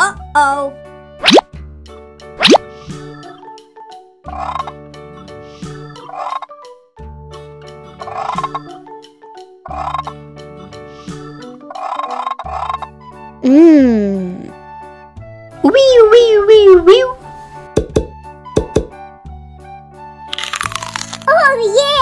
Uh-oh. Mmm. Wee wee wee wee. Oh yeah.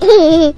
Hehehe